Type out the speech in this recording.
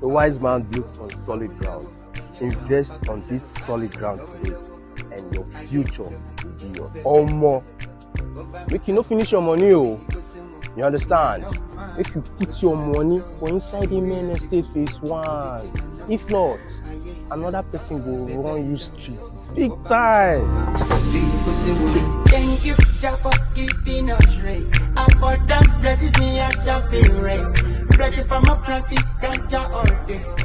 wise man built on solid ground. Invest on this solid ground today, and your future will be yours. Omo, make you no finish your money o. You understand? Make you put your money for inside the Amen Estate phase one. If not, another person go run you street big time. Thank you, Jah, for keeping us right. Abundant blesses me at the feel right. Bless it from a plenty, ganja all 给